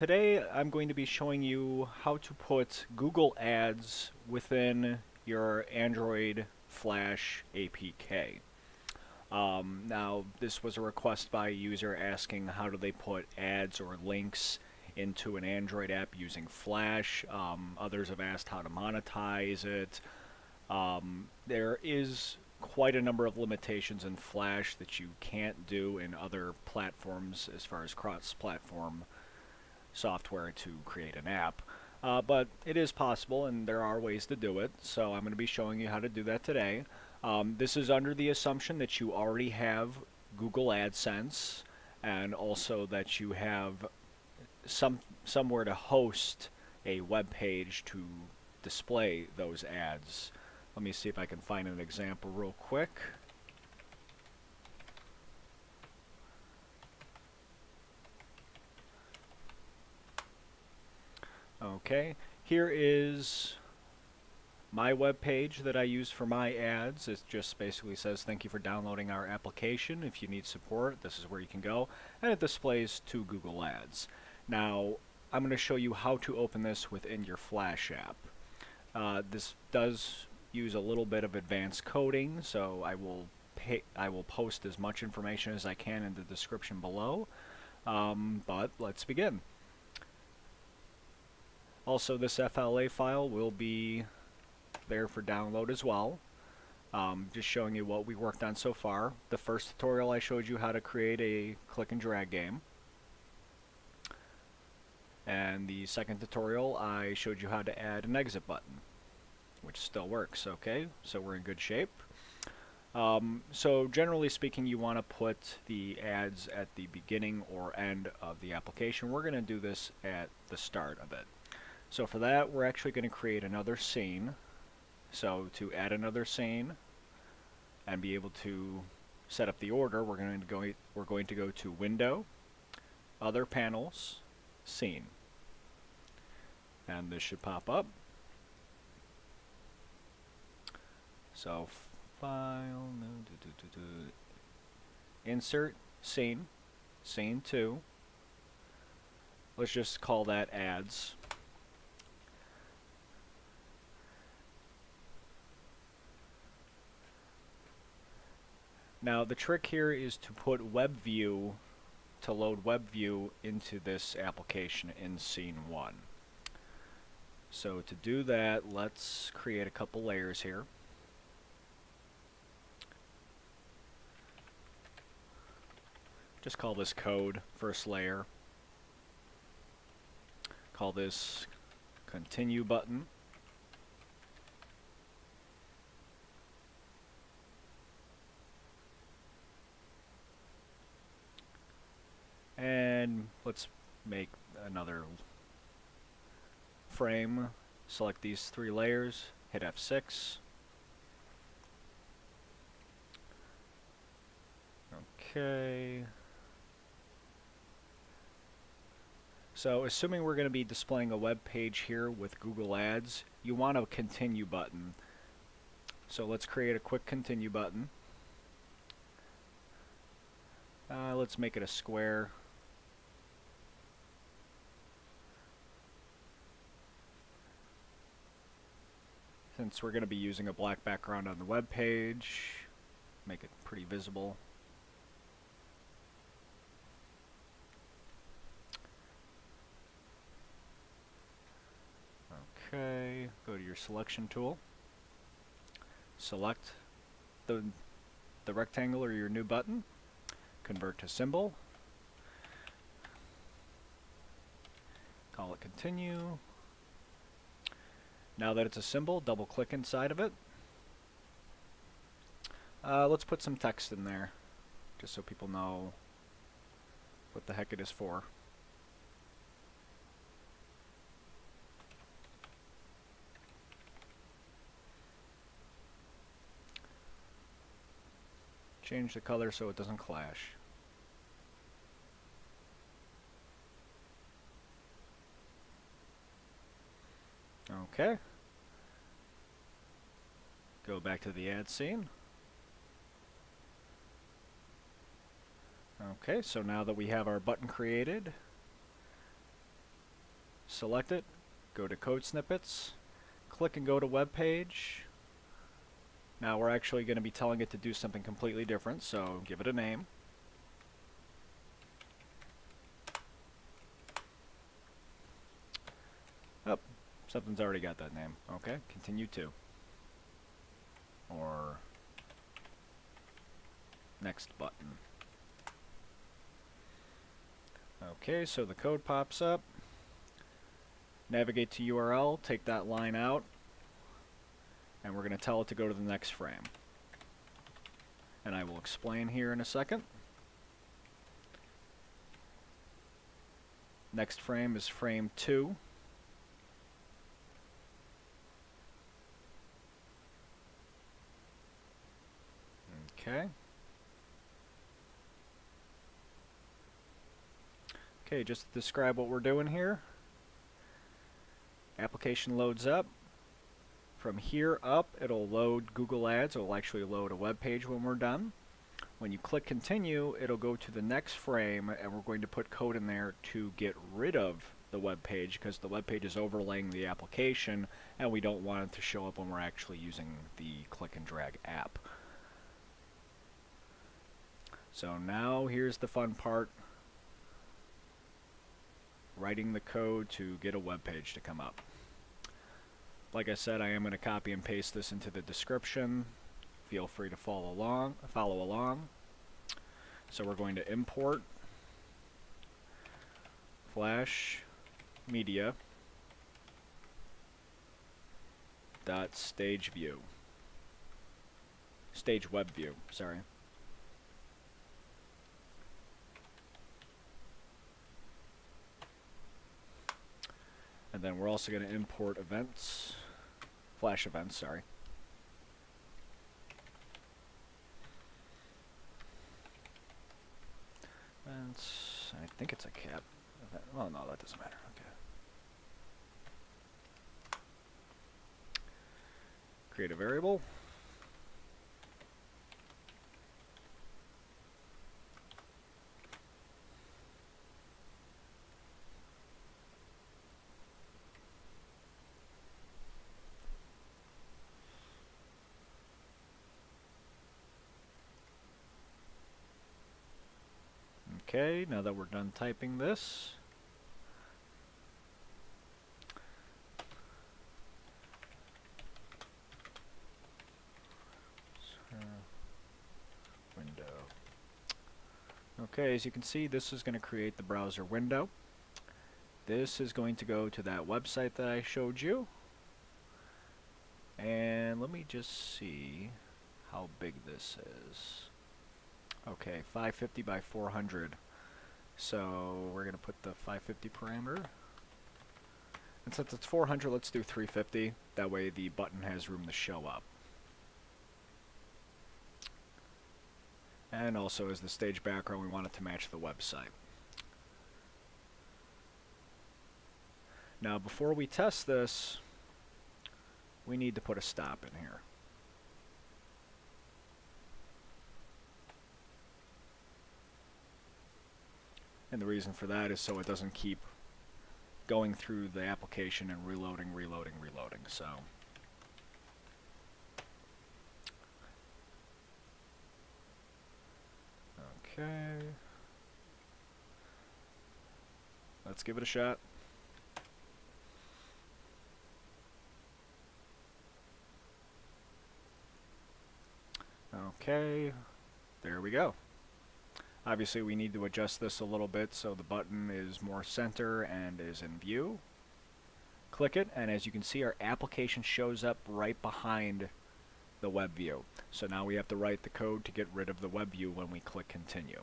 Today I'm going to be showing you how to put Google Ads within your Android Flash APK. Um, now this was a request by a user asking how do they put ads or links into an Android app using Flash. Um, others have asked how to monetize it. Um, there is quite a number of limitations in Flash that you can't do in other platforms as far as cross-platform software to create an app. Uh, but it is possible and there are ways to do it, so I'm going to be showing you how to do that today. Um, this is under the assumption that you already have Google AdSense and also that you have some somewhere to host a web page to display those ads. Let me see if I can find an example real quick. Okay, here is my web page that I use for my ads. It just basically says thank you for downloading our application. If you need support, this is where you can go. And it displays two Google Ads. Now, I'm going to show you how to open this within your Flash app. Uh, this does use a little bit of advanced coding, so I will I will post as much information as I can in the description below. Um, but let's begin. Also, this FLA file will be there for download as well. Um, just showing you what we worked on so far. The first tutorial I showed you how to create a click and drag game. And the second tutorial I showed you how to add an exit button, which still works, okay? So we're in good shape. Um, so generally speaking, you want to put the ads at the beginning or end of the application. We're going to do this at the start of it. So for that, we're actually going to create another scene. So to add another scene and be able to set up the order, we're going to go we're going to go to Window, Other Panels, Scene. And this should pop up. So file, no, do, do, do, insert scene, scene 2. Let's just call that ads. Now the trick here is to put WebView, to load WebView into this application in scene 1. So to do that, let's create a couple layers here. Just call this code, first layer. Call this continue button. And let's make another frame. Select these three layers, hit F6. Okay. So assuming we're going to be displaying a web page here with Google Ads, you want a continue button. So let's create a quick continue button. Uh, let's make it a square. Since we're going to be using a black background on the web page, make it pretty visible. Okay, go to your selection tool. Select the, the rectangle or your new button. Convert to symbol. Call it continue. Now that it's a symbol, double click inside of it. Uh, let's put some text in there, just so people know what the heck it is for. Change the color so it doesn't clash. Okay. Go back to the ad scene. Okay, so now that we have our button created, select it, go to code snippets, click and go to web page. Now we're actually going to be telling it to do something completely different, so give it a name. Oh, something's already got that name. Okay, continue to. Or next button. Okay, so the code pops up. Navigate to URL, take that line out, and we're going to tell it to go to the next frame. And I will explain here in a second. Next frame is frame 2. Okay. Okay, just to describe what we're doing here. Application loads up. From here up, it'll load Google Ads. It'll actually load a web page when we're done. When you click continue, it'll go to the next frame, and we're going to put code in there to get rid of the web page because the web page is overlaying the application, and we don't want it to show up when we're actually using the click and drag app. So now here's the fun part writing the code to get a web page to come up. Like I said, I am going to copy and paste this into the description. Feel free to follow along. Follow along. So we're going to import Flash Media dot stage view stage web view sorry And then we're also going to import events, flash events, sorry. Events, I think it's a cap. Event. Well, no, that doesn't matter. Okay. Create a variable. Okay, now that we're done typing this, window. Okay, as you can see, this is going to create the browser window. This is going to go to that website that I showed you. And let me just see how big this is. Okay, 550 by 400. So we're going to put the 550 parameter. And since it's 400, let's do 350. That way the button has room to show up. And also as the stage background, we want it to match the website. Now before we test this, we need to put a stop in here. And the reason for that is so it doesn't keep going through the application and reloading, reloading, reloading. So Okay. Let's give it a shot. Okay, there we go. Obviously we need to adjust this a little bit so the button is more center and is in view. Click it and as you can see our application shows up right behind the web view. So now we have to write the code to get rid of the web view when we click continue.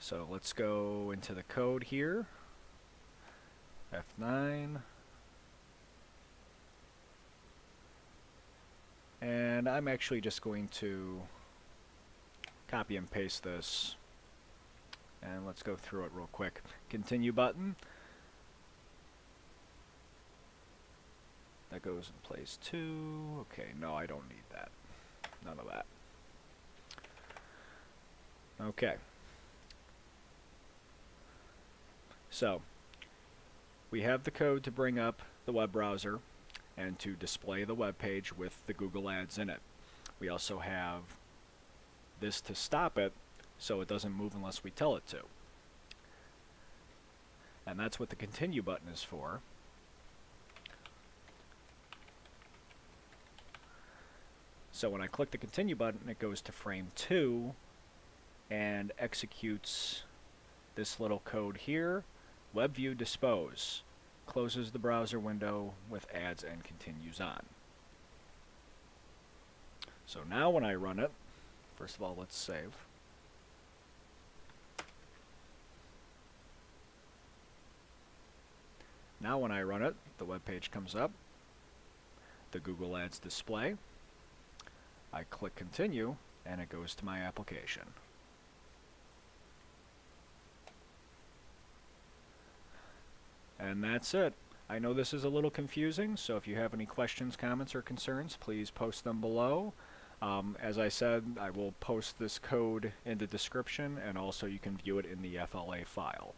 So let's go into the code here. F9. And I'm actually just going to copy and paste this. And let's go through it real quick. Continue button. That goes in place too. Okay, no, I don't need that. None of that. Okay. So, we have the code to bring up the web browser and to display the web page with the Google Ads in it. We also have this to stop it so it doesn't move unless we tell it to. And that's what the continue button is for. So when I click the continue button, it goes to frame 2 and executes this little code here, WebView dispose, closes the browser window with ads and continues on. So now when I run it, first of all let's save. Now when I run it, the web page comes up, the Google Ads display, I click continue and it goes to my application. And that's it. I know this is a little confusing, so if you have any questions, comments, or concerns, please post them below. Um, as I said, I will post this code in the description, and also you can view it in the FLA file.